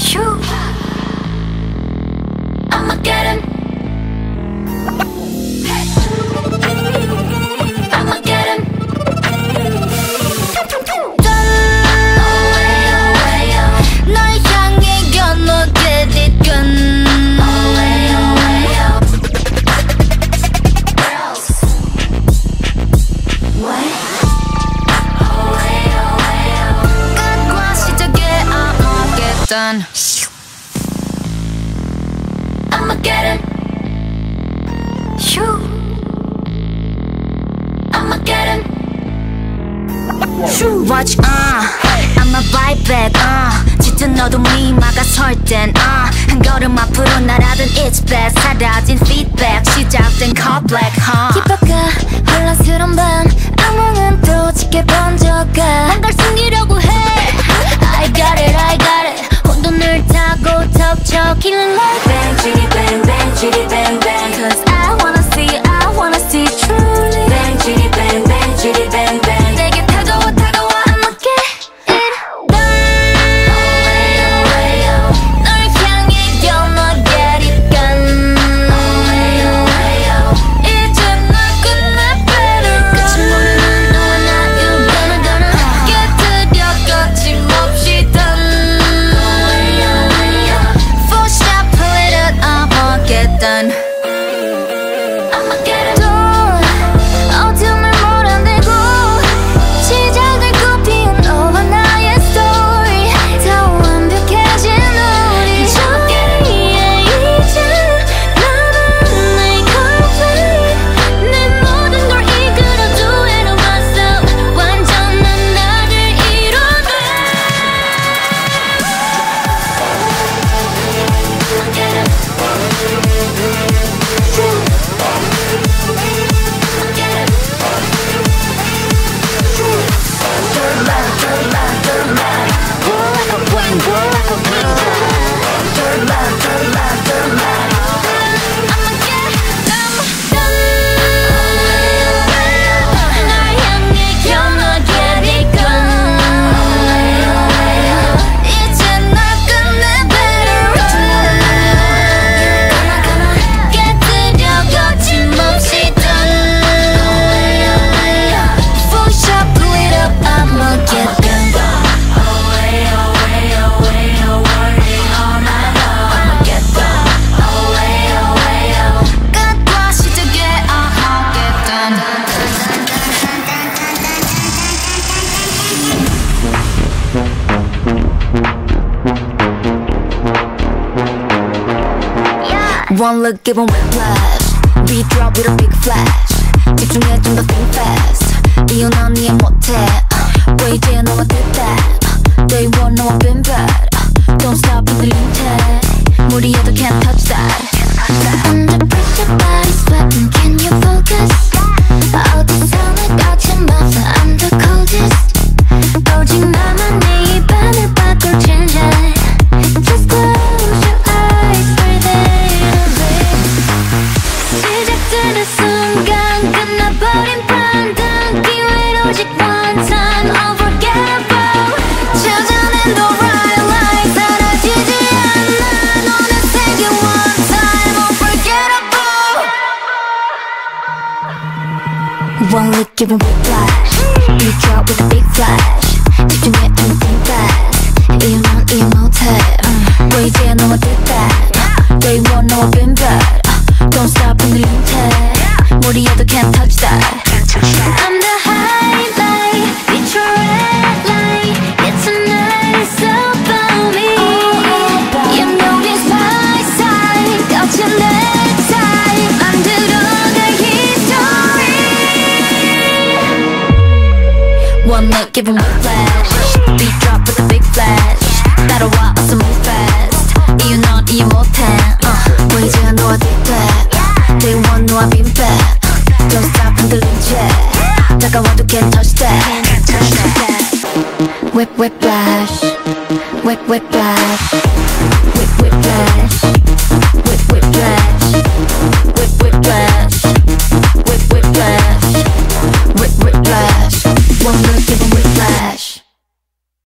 Shoo. Shoo Watch uh I'ma bite back uh 짙은 어둠이 막아설 땐 uh 한 걸음 앞으로 날아든 it's best 사라진 feedback 시작된 call black huh 깊어가 혼란스러운 밤 악몽은 또 짙게 번져가 뭔가를 숨기려고 해 I got it I got it 혼돈을 타고 덮쳐 Killing like One look, give 'em whiplash Beat drop with a big flash 집중해 좀더 think fast 이유 넌 이해 못해 uh, 왜 이제 너와 됐다 uh, Day one 너와 been bad One look, give a big flash. You drop with a big flash. If you get anything fast, you know, you know, tap. Wait, yeah, no, I did that. Day one, no, I've been back. One look, give 'em whiplash Beat drop with a big flash 따라와 어서 move fast 이유 넌 이해 못해 uh, 왜 이제 너와 됐대 Day one 너와 been bad Don't stop 흔들린 채 다가와도 can't touch that Whip whiplash Whip whiplash Whip whiplash Whip